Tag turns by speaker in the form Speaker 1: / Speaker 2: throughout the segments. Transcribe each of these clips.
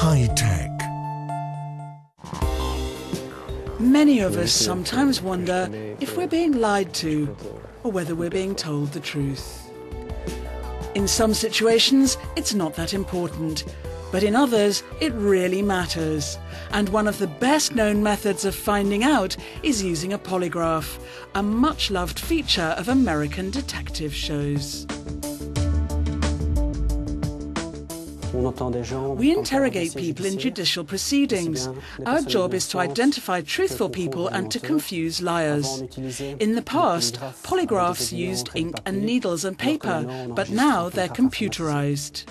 Speaker 1: High tech. Many of us sometimes wonder if we're being lied to or whether we're being told the truth. In some situations, it's not that important, but in others, it really matters. And one of the best known methods of finding out is using a polygraph, a much loved feature of American detective shows. We interrogate people in judicial proceedings. Our job is to identify truthful people and to confuse liars. In the past, polygraphs used ink and needles and paper, but now they're computerized.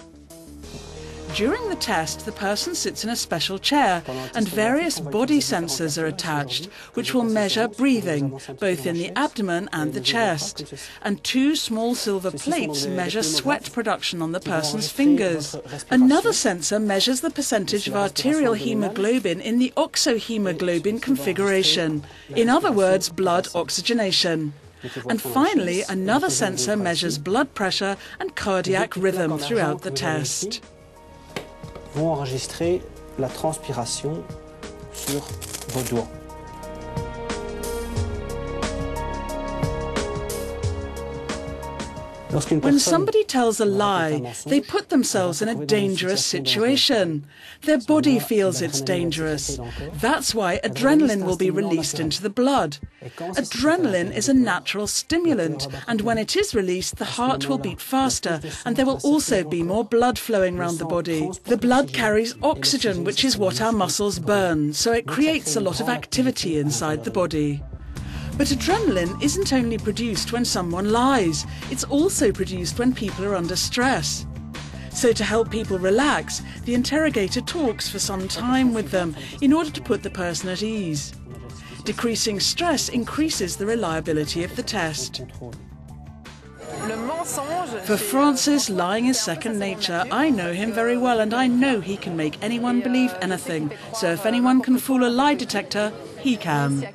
Speaker 1: During the test, the person sits in a special chair and various body sensors are attached, which will measure breathing, both in the abdomen and the chest. And two small silver plates measure sweat production on the person's fingers. Another sensor measures the percentage of arterial hemoglobin in the oxyhemoglobin configuration. In other words, blood oxygenation. And finally, another sensor measures blood pressure and cardiac rhythm throughout the test.
Speaker 2: Enregistrer la transpiration sur vos doigts.
Speaker 1: When somebody tells a lie, they put themselves in a dangerous situation. Their body feels it's dangerous. That's why adrenaline will be released into the blood. Adrenaline is a natural stimulant, and when it is released, the heart will beat faster, and there will also be more blood flowing around the body. The blood carries oxygen, which is what our muscles burn, so it creates a lot of activity inside the body. But adrenaline isn't only produced when someone lies, it's also produced when people are under stress. So, to help people relax, the interrogator talks for some time with them in order to put the person at ease. Decreasing stress increases the reliability of the test. For Francis, lying is second nature. I know him very well and I know he can make anyone believe anything. So if anyone can fool a lie detector, he can.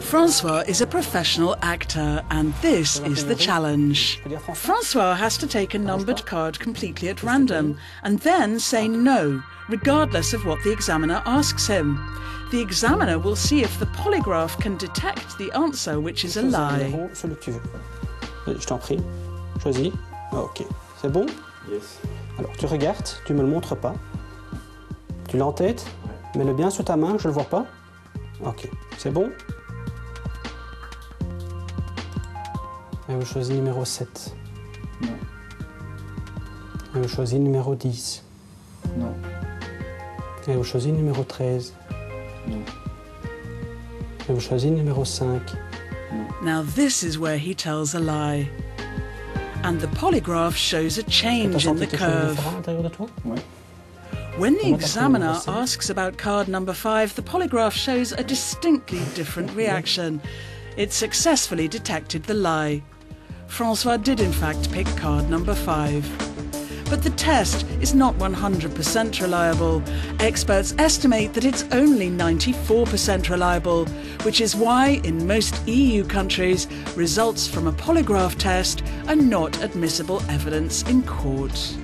Speaker 1: Francois is a professional actor and this is the challenge. Francois has to take a numbered card completely at random and then say no, regardless of what the examiner asks him. The examiner will see if the polygraph can detect the answer, which is a lie.
Speaker 2: Je t'en prie. Choisis. Ok. C'est bon Yes. Alors, tu regardes, tu me le montres pas. Tu l'as en tête Mets-le bien sous ta main, je le vois pas. Ok. C'est bon Et vous choisissez numéro 7. Non. Et vous choisissez numéro 10. Non. Et vous choisissez numéro 13. Et vous choisissez numéro 5.
Speaker 1: Now this is where he tells a lie. And the polygraph shows a change in the curve. When the examiner asks about card number 5, the polygraph shows a distinctly different reaction. It successfully detected the lie. Francois did in fact pick card number 5 but the test is not 100% reliable. Experts estimate that it's only 94% reliable, which is why in most EU countries, results from a polygraph test are not admissible evidence in court.